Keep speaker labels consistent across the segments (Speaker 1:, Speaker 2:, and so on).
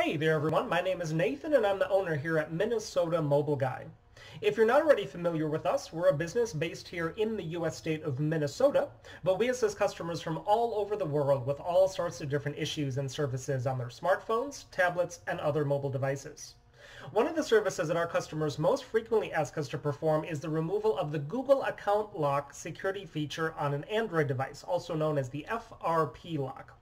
Speaker 1: Hey there everyone, my name is Nathan and I'm the owner here at Minnesota Mobile Guy. If you're not already familiar with us, we're a business based here in the U.S. state of Minnesota, but we assist customers from all over the world with all sorts of different issues and services on their smartphones, tablets, and other mobile devices. One of the services that our customers most frequently ask us to perform is the removal of the Google Account Lock security feature on an Android device, also known as the FRP lock.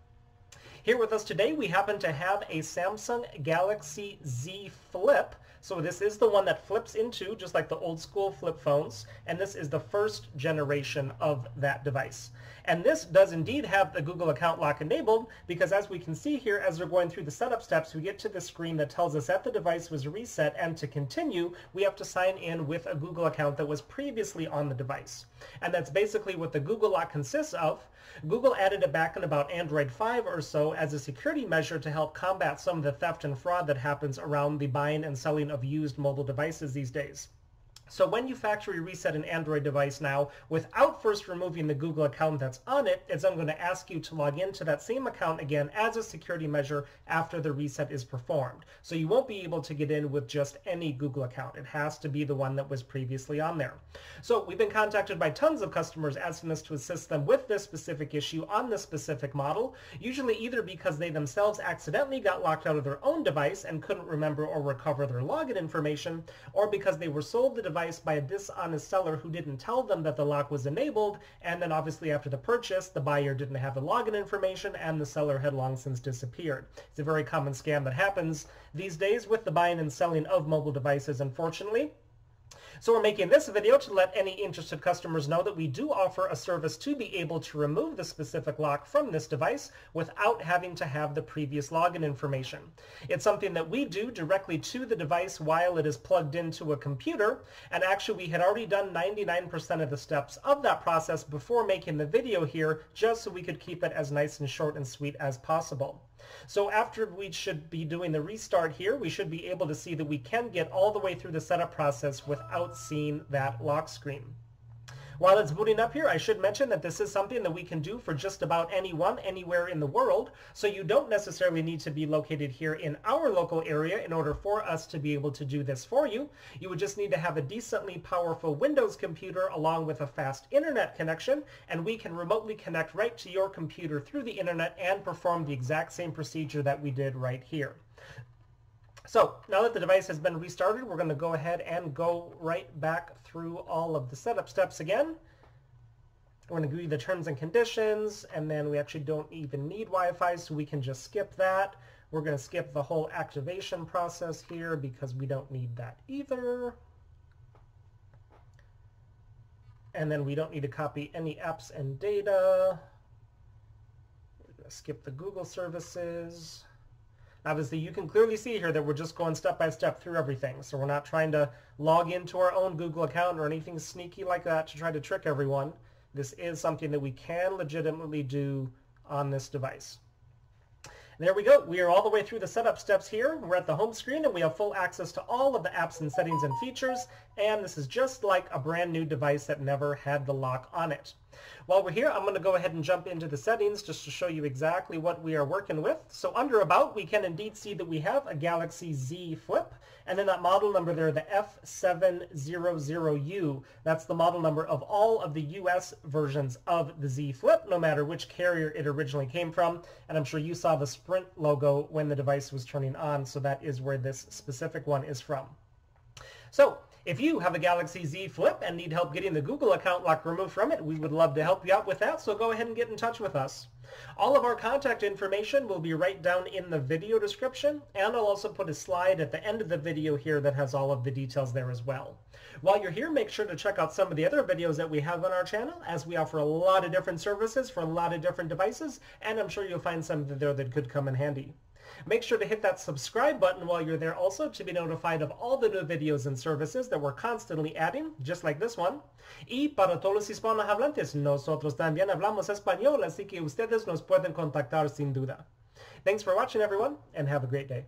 Speaker 1: Here with us today, we happen to have a Samsung Galaxy Z Flip. So this is the one that flips into, just like the old school flip phones, and this is the first generation of that device. And this does indeed have the Google account lock enabled because as we can see here, as we're going through the setup steps, we get to the screen that tells us that the device was reset and to continue, we have to sign in with a Google account that was previously on the device. And that's basically what the Google lock consists of. Google added it back in about Android 5 or so as a security measure to help combat some of the theft and fraud that happens around the buying and selling of used mobile devices these days. So when you factory reset an Android device now, without first removing the Google account that's on it, it's then going to ask you to log into that same account again as a security measure after the reset is performed. So you won't be able to get in with just any Google account. It has to be the one that was previously on there. So we've been contacted by tons of customers asking us to assist them with this specific issue on this specific model, usually either because they themselves accidentally got locked out of their own device and couldn't remember or recover their login information, or because they were sold the device device by a dishonest seller who didn't tell them that the lock was enabled, and then obviously after the purchase, the buyer didn't have the login information and the seller had long since disappeared. It's a very common scam that happens these days with the buying and selling of mobile devices, unfortunately. So we're making this video to let any interested customers know that we do offer a service to be able to remove the specific lock from this device without having to have the previous login information. It's something that we do directly to the device while it is plugged into a computer, and actually we had already done 99% of the steps of that process before making the video here, just so we could keep it as nice and short and sweet as possible. So after we should be doing the restart here, we should be able to see that we can get all the way through the setup process without seeing that lock screen. While it's booting up here, I should mention that this is something that we can do for just about anyone, anywhere in the world, so you don't necessarily need to be located here in our local area in order for us to be able to do this for you. You would just need to have a decently powerful Windows computer along with a fast internet connection, and we can remotely connect right to your computer through the internet and perform the exact same procedure that we did right here. So now that the device has been restarted, we're going to go ahead and go right back through all of the setup steps again. We're going to agree the terms and conditions, and then we actually don't even need Wi-Fi, so we can just skip that. We're going to skip the whole activation process here because we don't need that either. And then we don't need to copy any apps and data. skip the Google services. Obviously, you can clearly see here that we're just going step by step through everything. So we're not trying to log into our own Google account or anything sneaky like that to try to trick everyone. This is something that we can legitimately do on this device. There we go. We are all the way through the setup steps here. We're at the home screen and we have full access to all of the apps and settings and features. And this is just like a brand new device that never had the lock on it. While we're here, I'm going to go ahead and jump into the settings just to show you exactly what we are working with. So under About, we can indeed see that we have a Galaxy Z Flip, and then that model number there, the F700U. That's the model number of all of the US versions of the Z Flip, no matter which carrier it originally came from. And I'm sure you saw the Sprint logo when the device was turning on, so that is where this specific one is from. So if you have a Galaxy Z Flip and need help getting the Google account lock removed from it, we would love to help you out with that, so go ahead and get in touch with us. All of our contact information will be right down in the video description, and I'll also put a slide at the end of the video here that has all of the details there as well. While you're here, make sure to check out some of the other videos that we have on our channel, as we offer a lot of different services for a lot of different devices, and I'm sure you'll find some there that could come in handy. Make sure to hit that subscribe button while you're there also to be notified of all the new videos and services that we're constantly adding, just like this one. Y para todos los hispanohablantes, nosotros también hablamos español, así que ustedes nos pueden contactar sin duda. Thanks for watching everyone, and have a great day.